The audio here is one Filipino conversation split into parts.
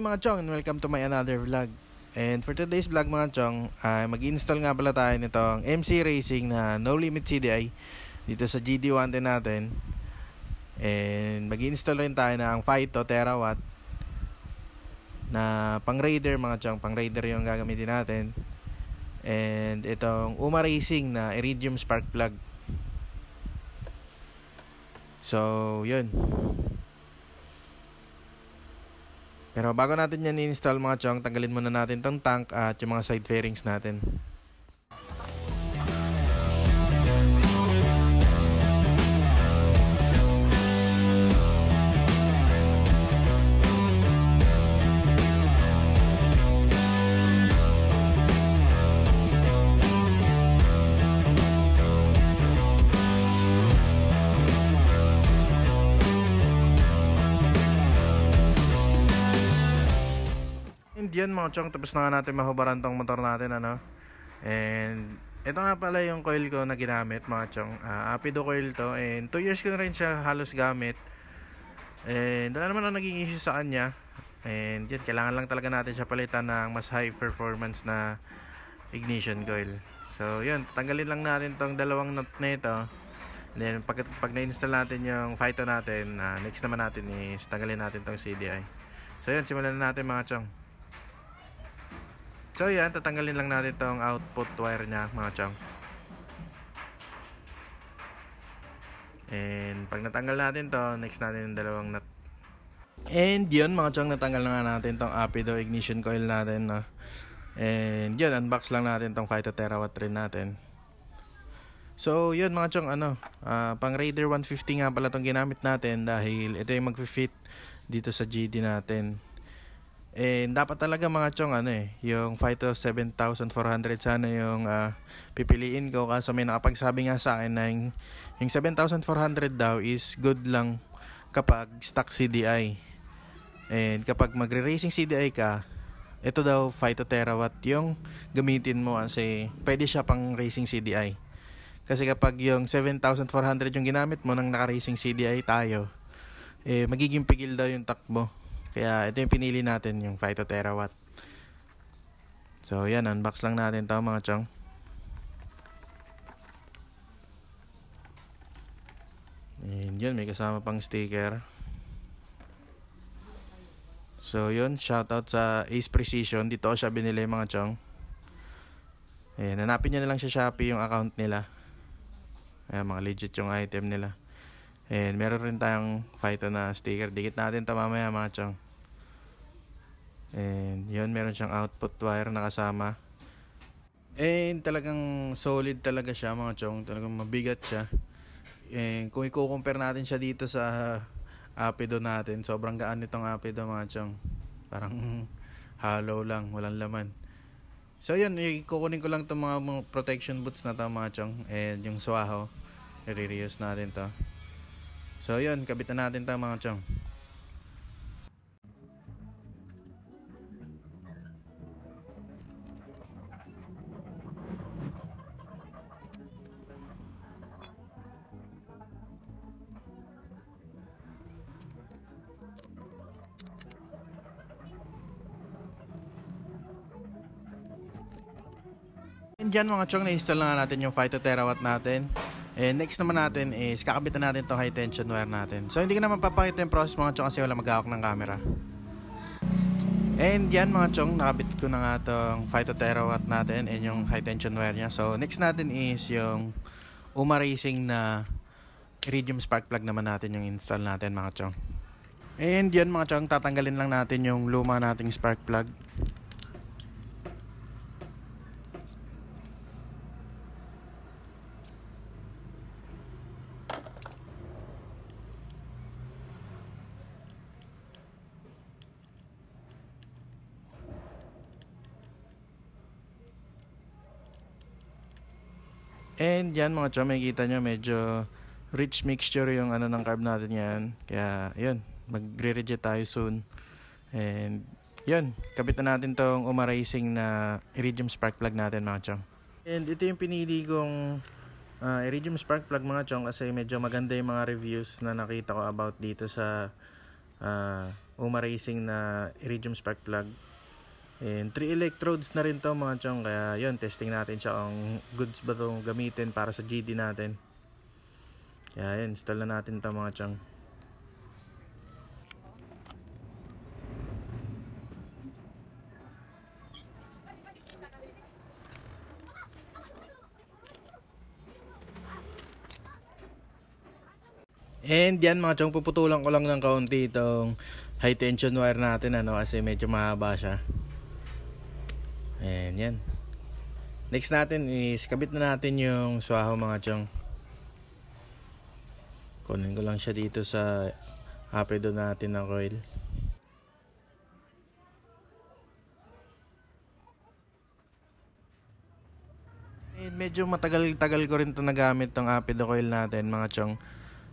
Day mga chong and welcome to my another vlog. And for today's vlog mga chong, uh, mag-install nga pala tayo nitong MC Racing na No Limit CDI dito sa GD110 natin. And mag-install rin tayo ng Phyto Terawatt na pang Raider mga chong, pang Raider yung gagamitin natin. And itong Uma Racing na Iridium Spark Plug. So, yun. Pero bago natin yan i-install mga chong, tanggalin muna natin tong tank at yung mga side fairings natin. And yun mga chong, tapos na nga natin mahubaran tong motor natin ano. And ito nga pala yung coil ko na ginamit mga chong. Uh, Apido coil to and 2 years ko na rin siya halos gamit. And wala naman ang naging issue sa kanya. And yun, kailangan lang talaga natin siya palitan ng mas high performance na ignition coil. So yun, tanggalin lang natin tong dalawang nut na ito. And then pag, pag na-install natin yung Phyto natin, uh, next naman natin is tanggalin natin tong CDI. So yun, simulan na natin mga chong. So yan, tatanggalin lang natin tong output wire niya mga chong. And pag natanggal natin to, next natin yung dalawang nut. And yun mga chong, natanggal na nga natin tong Apido ignition coil natin. No? And yun, unbox lang natin tong Phyto Terawatt rin natin. So yun mga chong, ano, uh, pang Raider 150 nga pala tong ginamit natin dahil ito yung mag-fit dito sa GD natin. Eh, dapat talaga mga chong ano eh, yung Phyto 7400 sana yung uh, pipiliin ko kaso may nakapagsabi nga sa akin na yung, yung 7400 daw is good lang kapag stock CDI. And kapag magre-racing CDI ka, ito daw Phyto Terawatt yung gamitin mo kasi pwede siya pang racing CDI. Kasi kapag yung 7400 yung ginamit mo nang naka-racing CDI tayo, eh magiging pigil daw yung takbo. Kaya ito yung pinili natin, yung Phyto Terawatt. So yan, unbox lang natin to mga chong. And yun, may kasama pang sticker. So yun, shoutout sa Ace Precision. Dito siya binili mga chong. Ayan, hanapin nyo na lang sa Shopee yung account nila. Ayan, mga legit yung item nila. And meron rin tayong Phyto na sticker. Dikit natin ito mamaya mga chong. And yun, meron siyang output wire na kasama. And talagang solid talaga siya mga chong. Talagang mabigat siya. And kung i-compare natin siya dito sa Apido natin, sobrang gaan nitong Apido mga chong. Parang hollow lang, walang laman. So yun, ikukunin ko lang itong mga, mga protection boots na to mga chong. And yung swaho, i-reuse natin to. So yun, kabitan natin to mga chong. And dyan mga chong, na-install na natin yung Phyto Terawatt natin. And next naman natin is kakabitan natin itong high tension wire natin. So hindi ko naman papakita yung process mga chong kasi wala maghahawak ng camera. And yan mga chong, nakabit ko na nga itong Phyto Terawatt natin and yung high tension wire niya. So next natin is yung Uma Racing na Iridium Spark Plug naman natin yung install natin mga chong. And yan mga chong, tatanggalin lang natin yung luma nating spark plug. And yan mga chong, makikita nyo medyo rich mixture yung ano ng carb natin yan. Kaya yun, magre-reject tayo soon. And yun, kabit na natin tong Uma Racing na Iridium Spark Plug natin mga chong. And ito yung pinili kong uh, Iridium Spark Plug mga chong kasi medyo maganda yung mga reviews na nakita ko about dito sa uh, Uma Racing na Iridium spark plug. And 3 electrodes na rin to mga chong. Kaya yun, testing natin siya kung goods ba itong gamitin para sa GD natin. Kaya yun, install na natin to mga chong. And yan mga chong, puputulan ko lang ng kaunti itong high tension wire natin ano kasi medyo mahaba siya. Yan. Next natin is kabit na natin yung swaho mga chong. Kunin ko lang siya dito sa apedo natin ng coil. And medyo matagal-tagal ko rin to nagamit tong apedo coil natin mga chong.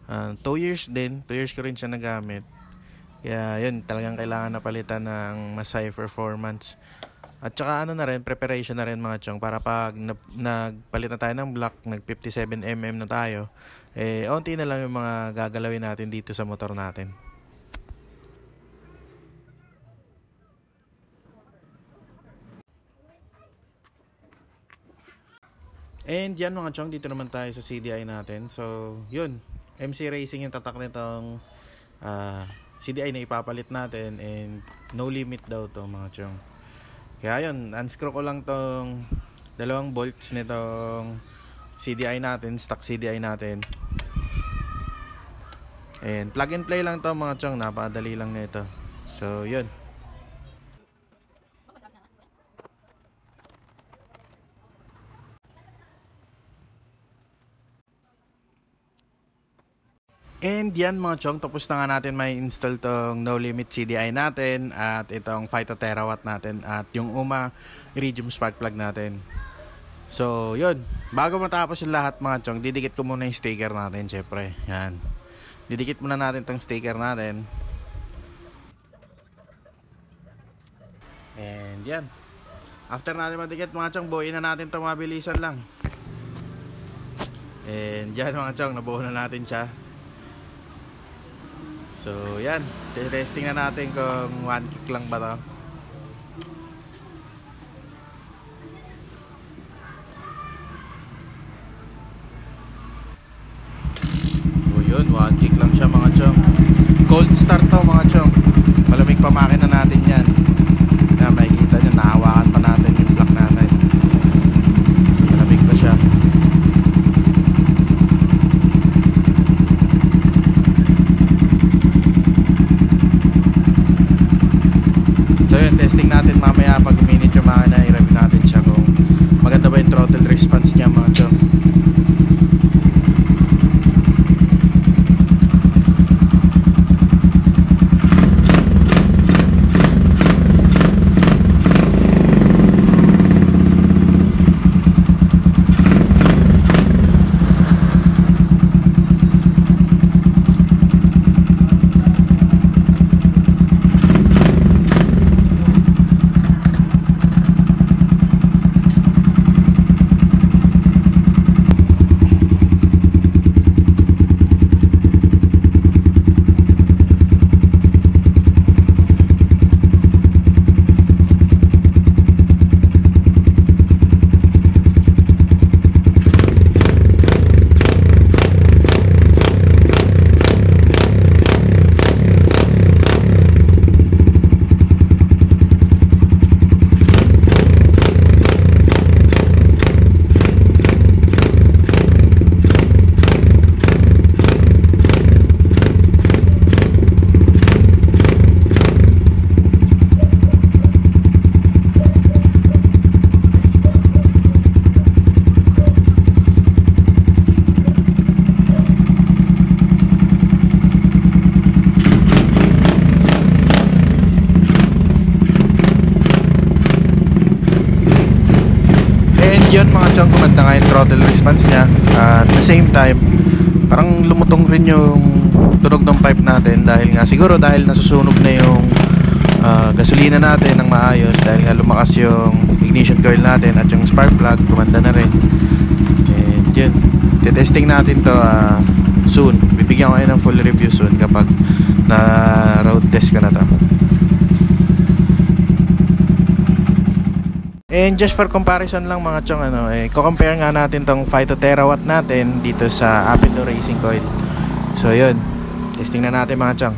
2 uh, years din, 2 years ko rin siya nagamit. Kaya yun, talagang kailangan na palitan ng mas high performance. At saka ano na rin, preparation na rin mga chong para pag nagpalit na tayo ng block, nag 57mm na tayo, eh onti na lang yung mga gagalawin natin dito sa motor natin. And yan mga chong, dito naman tayo sa CDI natin. So, yun, MC Racing yung tatak nitong uh, CDI na ipapalit natin and no limit daw to mga chong. Kaya yun, unscrew ko lang tong dalawang bolts nitong CDI natin, stock CDI natin. And plug and play lang to mga chong, napakadali lang nito. So yun. And yan mga chong, tapos na nga natin may install tong no limit CDI natin at itong 5 terawatt natin at yung UMA Iridium spark plug natin. So yun, bago matapos yung lahat mga chong, didikit ko muna yung sticker natin syempre. Yan. Didikit muna natin tong sticker natin. And yan. After natin madikit mga chong, buuin na natin itong mabilisan lang. And yan mga chong, nabuo na natin siya. So, yan. Testing na natin kung one kick lang ba to. So, yun. One kick lang siya mga chong. Cold start to mga chong. Malamig pa makina natin yan. Throttle response niya. At the same time, parang lumutong rin yung tunog ng pipe natin dahil nga siguro dahil nasusunog na yung uh, gasolina natin ng maayos dahil nga lumakas yung ignition coil natin at yung spark plug kumanda na rin. And yun, testing natin to uh, soon. Bibigyan ko kayo ng full review soon kapag na road test ko na to. And just for comparison lang mga chong ano, eh, ko-compare nga natin tong 5 to terawatt natin dito sa Apido Racing Coil. So yun, testing na natin mga chong.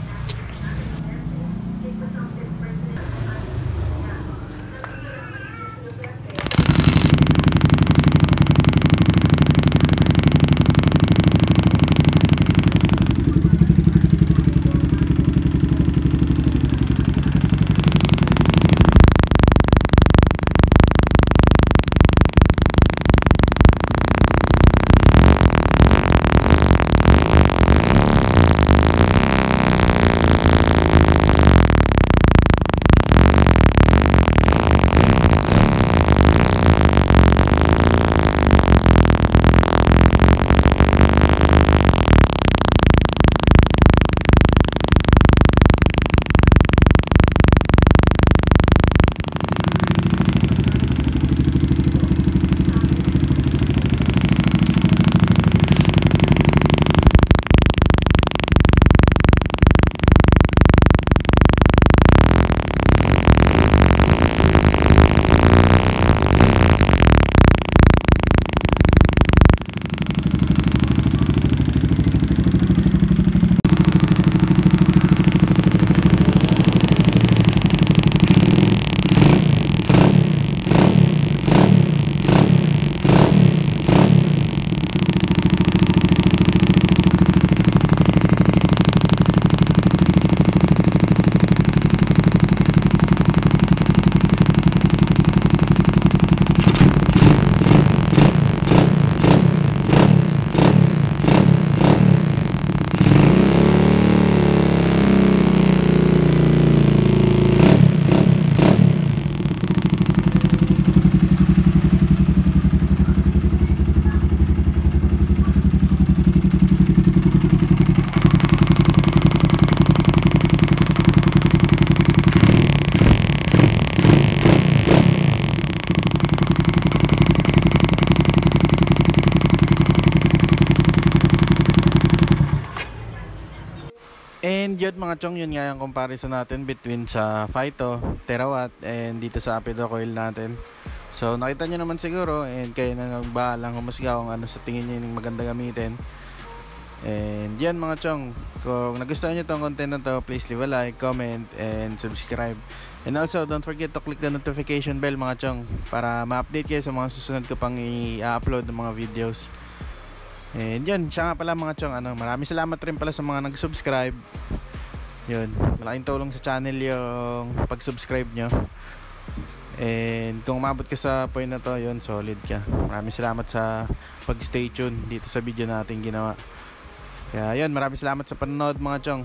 Yun mga chong, yun nga yung comparison natin between sa Phyto, terawatt, and dito sa Apido coil natin. So nakita nyo naman siguro, and kayo na nagbahalang humusga kung ano sa tingin nyo yung maganda gamitin. And yan mga chong, kung nagustuhan nyo tong content na to, please leave a like, comment, and subscribe. And also, don't forget to click the notification bell mga chong para ma-update kayo sa mga susunod ko pang i-upload ng mga videos. And yun, siya nga pala mga chong, ano, maraming salamat rin pala sa mga nag-subscribe. Yun, malaking tulong sa channel yung pag-subscribe nyo. And kung umabot ka sa point na to, yun, solid ka. Maraming salamat sa pag-stay tuned dito sa video natin ginawa. Kaya yun, maraming salamat sa panonood mga chong.